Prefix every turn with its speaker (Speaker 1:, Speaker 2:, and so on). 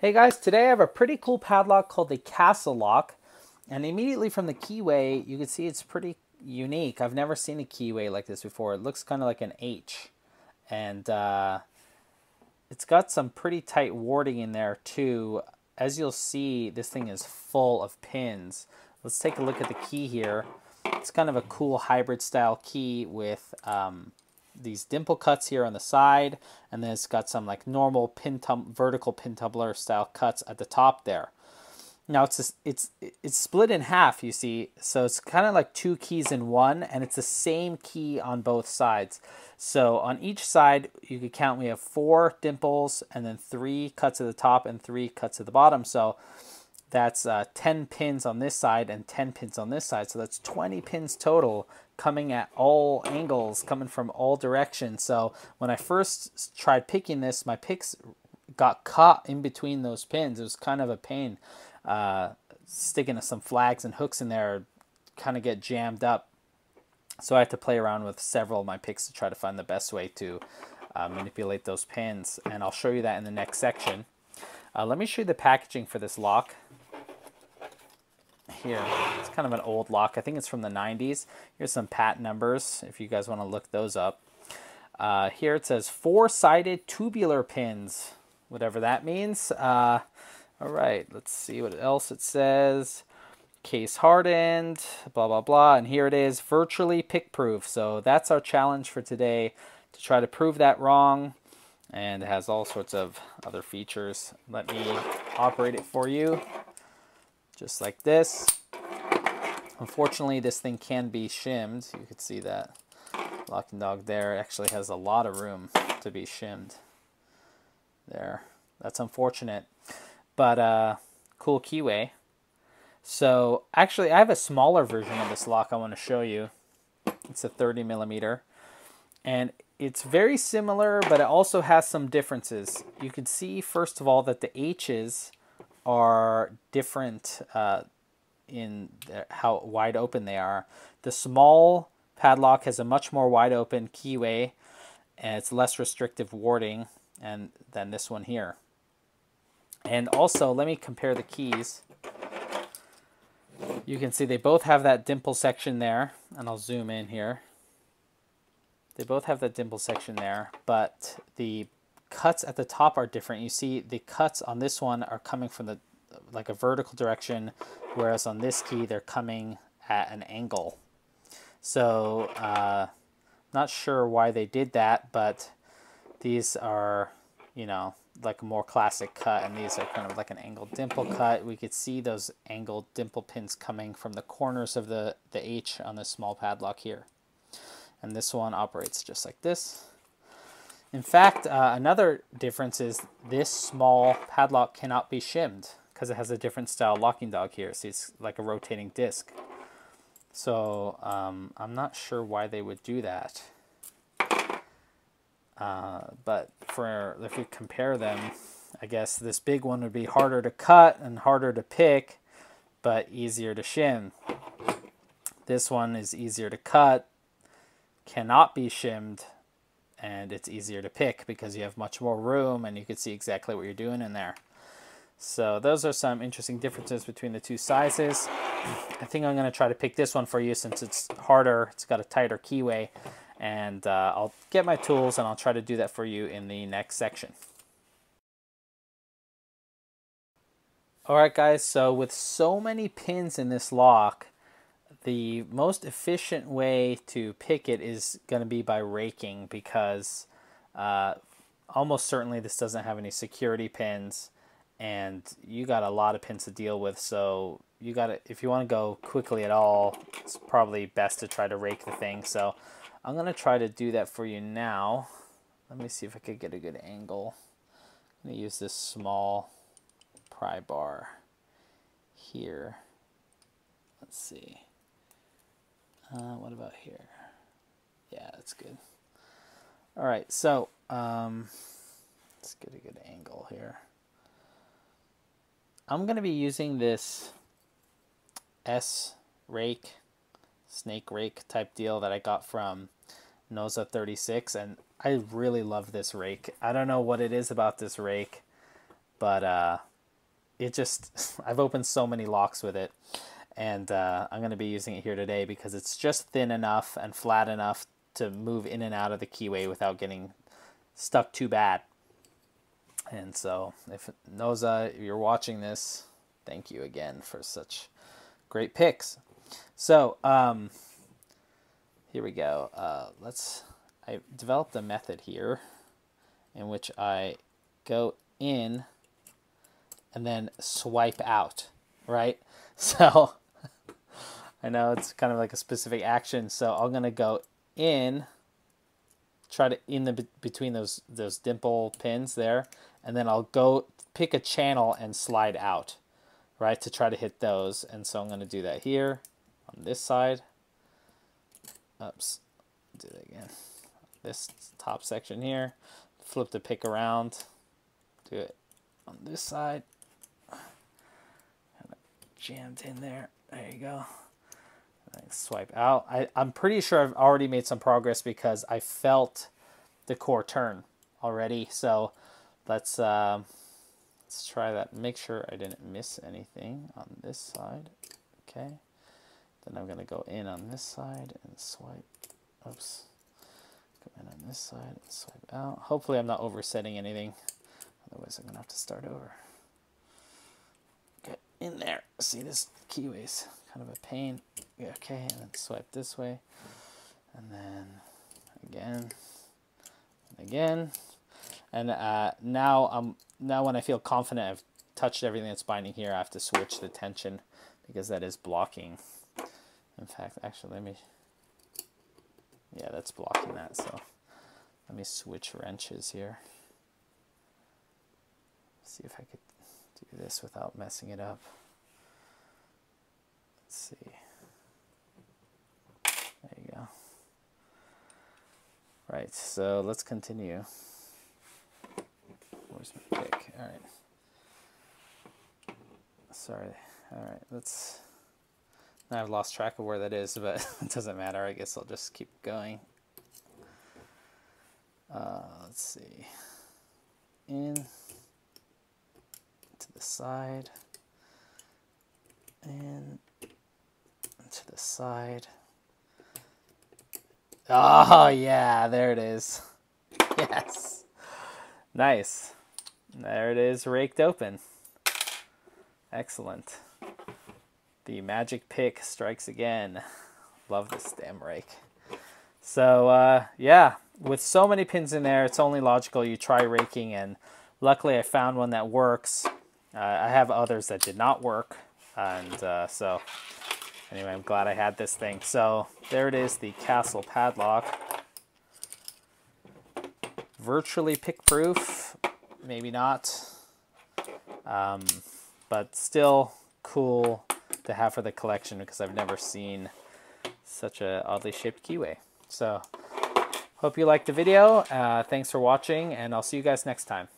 Speaker 1: Hey guys, today I have a pretty cool padlock called the Castle Lock. And immediately from the keyway, you can see it's pretty unique. I've never seen a keyway like this before. It looks kind of like an H. And uh, it's got some pretty tight warding in there too. As you'll see, this thing is full of pins. Let's take a look at the key here. It's kind of a cool hybrid style key with um, these dimple cuts here on the side, and then it's got some like normal pin tum vertical pin tumbler style cuts at the top there. Now it's just, it's it's split in half, you see, so it's kind of like two keys in one, and it's the same key on both sides. So on each side, you could count we have four dimples, and then three cuts at the top and three cuts at the bottom. So that's uh, 10 pins on this side and 10 pins on this side. So that's 20 pins total coming at all angles, coming from all directions. So when I first tried picking this, my picks got caught in between those pins. It was kind of a pain. Uh, sticking some flags and hooks in there kind of get jammed up. So I had to play around with several of my picks to try to find the best way to uh, manipulate those pins. And I'll show you that in the next section. Uh, let me show you the packaging for this lock here. It's kind of an old lock. I think it's from the 90s. Here's some pat numbers if you guys want to look those up. Uh, here it says four-sided tubular pins, whatever that means. Uh, all right, let's see what else it says. Case hardened, blah, blah, blah. And here it is, virtually pick proof. So that's our challenge for today to try to prove that wrong. And it has all sorts of other features. Let me operate it for you just like this. Unfortunately, this thing can be shimmed. You can see that locking dog there actually has a lot of room to be shimmed. There. That's unfortunate. But uh, cool keyway. So actually, I have a smaller version of this lock I want to show you. It's a 30 millimeter. And it's very similar, but it also has some differences. You can see, first of all, that the H's are different uh, in how wide open they are. The small padlock has a much more wide open keyway and it's less restrictive warding and than this one here. And also, let me compare the keys. You can see they both have that dimple section there, and I'll zoom in here. They both have that dimple section there, but the cuts at the top are different. You see the cuts on this one are coming from the like a vertical direction, whereas on this key they're coming at an angle. So uh, not sure why they did that, but these are, you know, like a more classic cut, and these are kind of like an angled dimple cut. We could see those angled dimple pins coming from the corners of the, the H on this small padlock here. And this one operates just like this. In fact, uh, another difference is this small padlock cannot be shimmed because it has a different style locking dog here. See, it's like a rotating disc. So um, I'm not sure why they would do that. Uh, but for if we compare them, I guess this big one would be harder to cut and harder to pick, but easier to shim. This one is easier to cut, cannot be shimmed, and it's easier to pick because you have much more room and you can see exactly what you're doing in there. So those are some interesting differences between the two sizes. I think I'm going to try to pick this one for you since it's harder. It's got a tighter keyway. And uh, I'll get my tools and I'll try to do that for you in the next section. Alright guys, so with so many pins in this lock, the most efficient way to pick it is going to be by raking because uh, almost certainly this doesn't have any security pins and you got a lot of pins to deal with. So you got to if you want to go quickly at all it's probably best to try to rake the thing. So I'm gonna try to do that for you now. Let me see if I could get a good angle. I'm gonna use this small pry bar here. Let's see uh, what about here? Yeah that's good. All right so um, let's get a good angle here. I'm going to be using this S rake, snake rake type deal that I got from Nozza 36 and I really love this rake. I don't know what it is about this rake, but uh, it just I've opened so many locks with it, and uh, I'm going to be using it here today because it's just thin enough and flat enough to move in and out of the keyway without getting stuck too bad. And so, if Nozza, if you're watching this, thank you again for such great picks. So, um, here we go. Uh, let's. I developed a method here in which I go in and then swipe out, right? So I know it's kind of like a specific action. So I'm gonna go in, try to in the between those those dimple pins there, and then I'll go pick a channel and slide out, right, to try to hit those. And so I'm gonna do that here on this side. Oops, do that again. This top section here, flip the pick around, do it on this side. Jammed in there. There you go. Swipe out. I, I'm pretty sure I've already made some progress because I felt the core turn already. So let's uh, let's try that. Make sure I didn't miss anything on this side. Okay. Then I'm going to go in on this side and swipe. Oops. Go in on this side and swipe out. Hopefully I'm not oversetting anything. Otherwise I'm going to have to start over. Get in there. See this keyway's kind of a pain. Okay, and then swipe this way. And then again and again. And uh, now I'm now when I feel confident I've touched everything that's binding here, I have to switch the tension because that is blocking. In fact, actually, let me. Yeah, that's blocking that. So let me switch wrenches here. See if I could do this without messing it up. See. There you go. Right, so let's continue. Where's my pick? All right. Sorry. All right, let's. Now I've lost track of where that is, but it doesn't matter. I guess I'll just keep going. Uh, let's see. In to the side and to the side. Oh, yeah, there it is. Yes. Nice. There it is, raked open. Excellent. The magic pick strikes again. Love this damn rake. So, uh, yeah, with so many pins in there, it's only logical you try raking, and luckily I found one that works. Uh, I have others that did not work, and uh, so anyway, I'm glad I had this thing. So there it is, the castle padlock. Virtually pick proof, maybe not, um, but still cool to have for the collection because I've never seen such a oddly shaped keyway. So hope you liked the video. Uh, thanks for watching, and I'll see you guys next time.